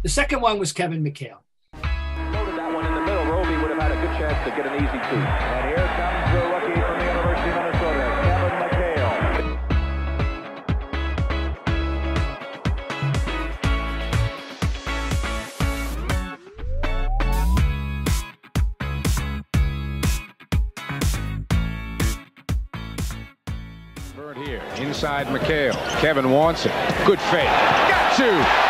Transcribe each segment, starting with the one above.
The second one was Kevin McHale. Loaded that one in the middle. Robey would have had a good chance to get an easy two. And here comes the rookie from the University of Minnesota, Kevin McHale. Bird here, inside McHale. Kevin wants it. Good fake. Got to.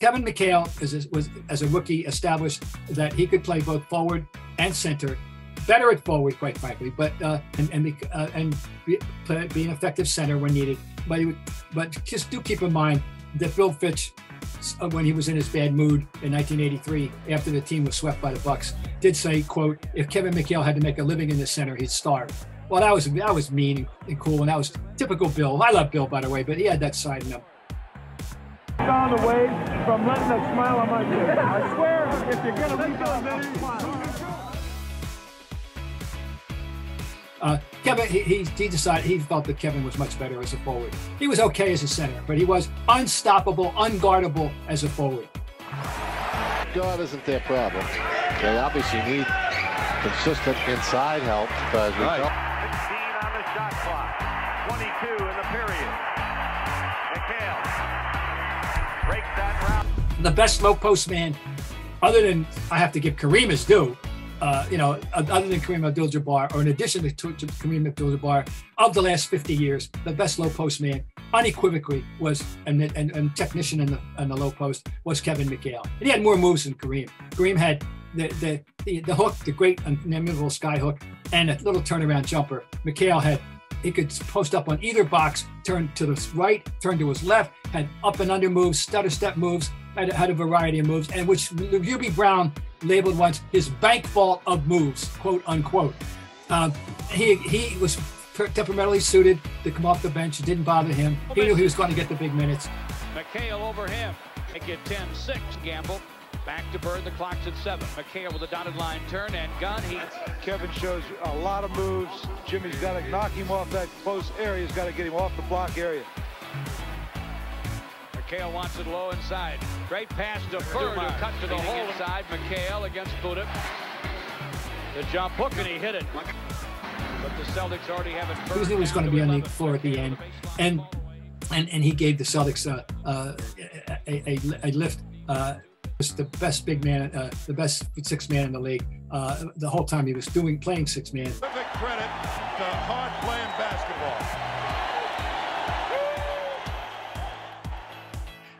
Kevin McHale is, was as a rookie established that he could play both forward and center, better at forward, quite frankly, but uh, and and, uh, and be, play, be an effective center when needed. But would, but just do keep in mind that Bill Fitch, uh, when he was in his bad mood in 1983 after the team was swept by the Bucks, did say, "quote If Kevin McHale had to make a living in the center, he'd starve." Well, that was that was mean and cool, and that was typical Bill. I love Bill, by the way, but he had that side in him. Gone away from letting that smile on my face. I swear, if you're gonna rebound, then smile. Uh, Kevin, he, he, he decided he felt that Kevin was much better as a forward. He was okay as a center, but he was unstoppable, unguardable as a forward. Guard isn't their problem. They obviously need consistent inside help because we Right. don't. 16 on the shot clock. 22 in the period. McHale breaks that round. The best low post man, other than I have to give Kareem his due, uh, you know, other than Kareem Abdul-Jabbar, or in addition to, to Kareem Abdul-Jabbar, of the last 50 years, the best low post man unequivocally was and, and, and technician in the, in the low post was Kevin McHale. And he had more moves than Kareem. Kareem had the the, the, the hook, the great inimitable sky hook, and a little turnaround jumper. McHale had he could post up on either box, turn to the right, turn to his left, had up and under moves, stutter step moves, had, had a variety of moves, and which Hubie Brown labeled once his bank vault of moves, quote unquote. Um, he he was temperamentally suited to come off the bench. It didn't bother him. He knew he was going to get the big minutes. McHale over him. Make it 10-6. Gamble. Back to Bird. The clock's at seven. McHale with a dotted line turn and gun. He Kevin shows a lot of moves. Jimmy's got to knock him off that close area. He's got to get him off the block area. McHale wants it low inside. Great pass to Bird who cut to the hole inside. McHale against Buda. The jump hook and he hit it. But the Celtics already have it. He was, he was going to be on the floor at the end, and and and he gave the Celtics uh, uh, a, a, a lift. Uh, was the best big man, uh, the best six man in the league. Uh, the whole time he was doing playing six man. Terrific credit to hard playing basketball.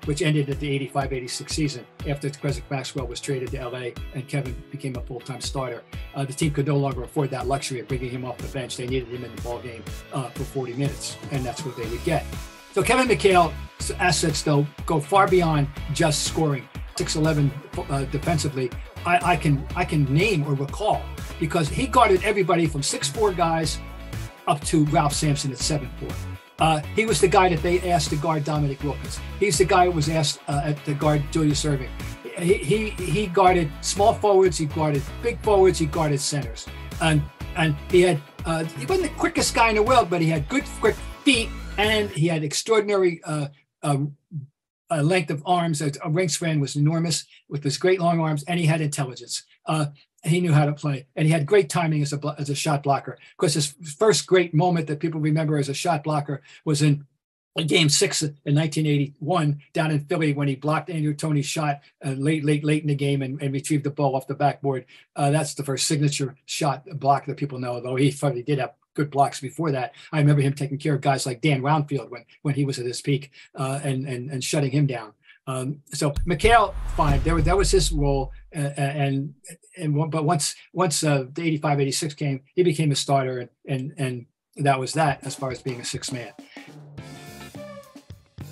which ended at the 85-86 season after Crescent Maxwell was traded to LA and Kevin became a full-time starter. Uh, the team could no longer afford that luxury of bringing him off the bench. They needed him in the ball game uh, for 40 minutes, and that's what they would get. So Kevin McHale's assets, though, go far beyond just scoring. 6'11 uh, defensively, I, I can I can name or recall because he guarded everybody from six four guys up to Ralph Sampson at 7'4. Uh, he was the guy that they asked to guard Dominique Wilkins. He's the guy who was asked uh, at to guard Julius Erving. He, he he guarded small forwards, he guarded big forwards, he guarded centers, and and he had uh, he wasn't the quickest guy in the world, but he had good quick feet and he had extraordinary uh, um, uh, length of arms. A wingspan was enormous with his great long arms, and he had intelligence. Uh, he knew how to play, and he had great timing as a as a shot blocker. Because his first great moment that people remember as a shot blocker was in Game Six in 1981 down in Philly when he blocked Andrew Toney's shot uh, late, late, late in the game and, and retrieved the ball off the backboard. Uh, that's the first signature shot block that people know. Though he probably did have good blocks before that. I remember him taking care of guys like Dan Roundfield when when he was at his peak uh, and and and shutting him down. Um, so McHale, fine. There, was- that was his role, uh, and and but once once uh, the 85, 86 came, he became a starter, and and and that was that as far as being a six man.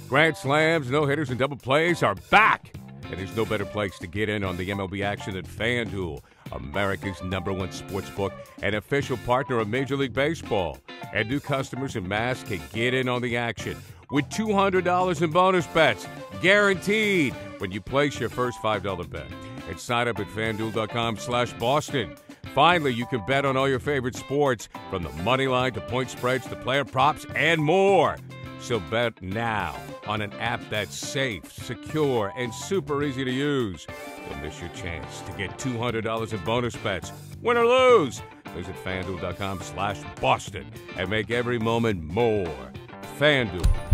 Grand slams, no hitters, and double plays are back. And there's no better place to get in on the MLB action than FanDuel, America's number one sports book and official partner of Major League Baseball. And new customers in Mass can get in on the action with $200 in bonus bets, guaranteed when you place your first $5 bet. And sign up at fanduel.com slash Boston. Finally, you can bet on all your favorite sports, from the money line to point spreads to player props and more. So bet now on an app that's safe, secure, and super easy to use. Don't miss your chance to get $200 in bonus bets. Win or lose. Visit fanduel.com slash Boston and make every moment more. FanDuel